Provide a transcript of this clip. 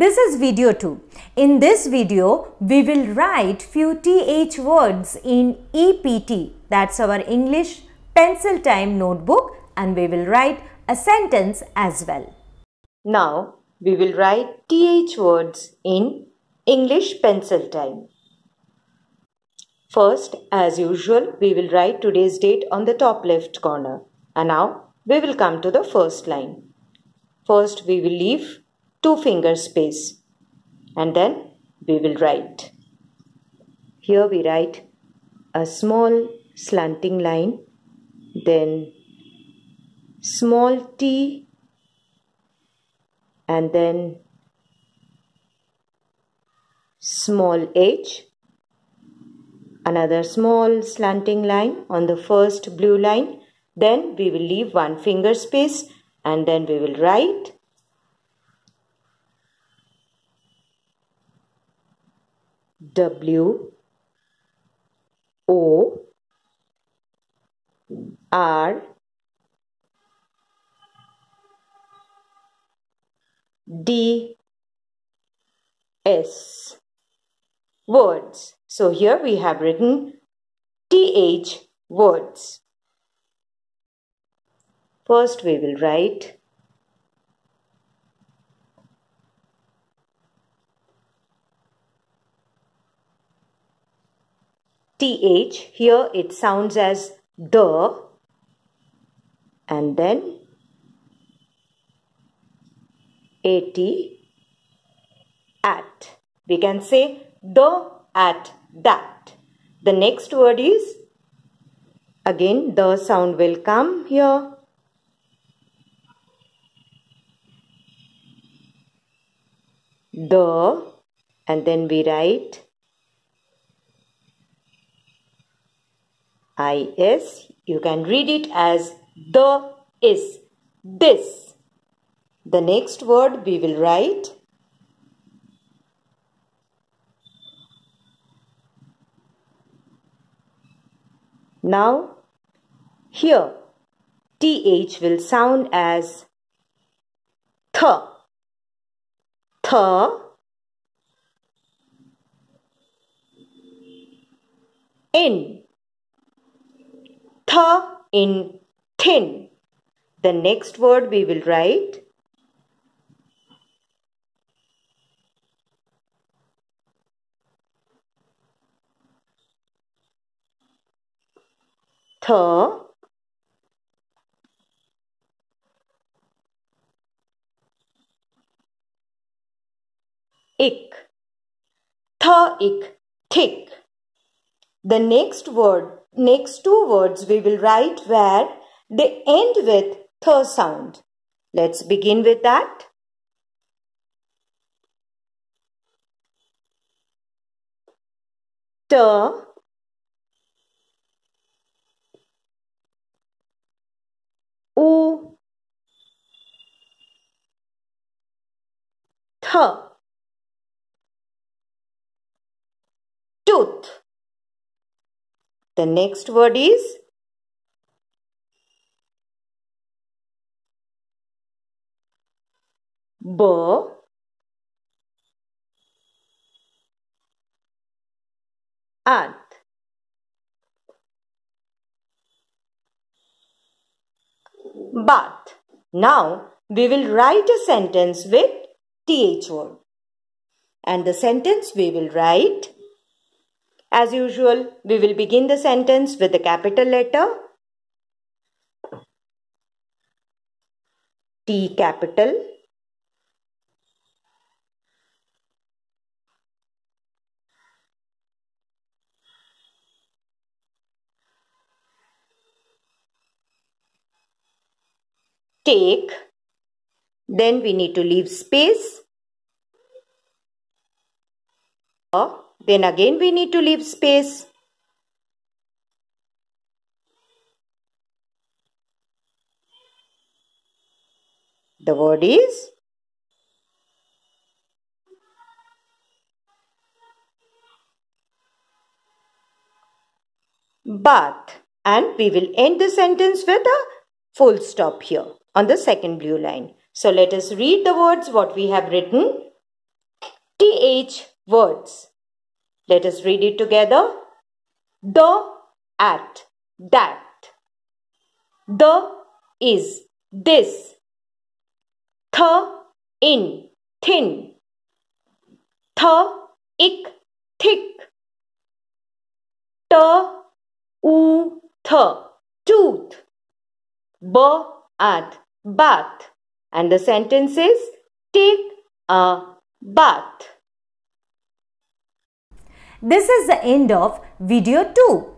This is video 2. In this video, we will write few TH words in EPT. That's our English pencil time notebook and we will write a sentence as well. Now, we will write TH words in English pencil time. First, as usual, we will write today's date on the top left corner. And now, we will come to the first line. First, we will leave two finger space and then we will write. Here we write a small slanting line, then small t and then small h another small slanting line on the first blue line then we will leave one finger space and then we will write W O R D S words. So here we have written TH words. First we will write th here it sounds as the and then at at. We can say the at that. The next word is again the sound will come here. The and then we write is. You can read it as the is. This. The next word we will write Now, here, th will sound as th. Th. In th in thin. The next word we will write. Th ick th ick thick the next word next two words we will write where they end with th sound. Let's begin with that. T U th tooth the next word is? B. At but now we will write a sentence with th word and the sentence we will write as usual, we will begin the sentence with the capital letter T capital take then we need to leave space uh, then again we need to leave space. The word is bath and we will end the sentence with a full stop here on the second blue line. So let us read the words what we have written. TH words. Let us read it together. The, at, that. The is this. Th, in, thin. Th, ik, thick. T, u, th, tooth. B, at, bath. And the sentence is take a bath. This is the end of video 2.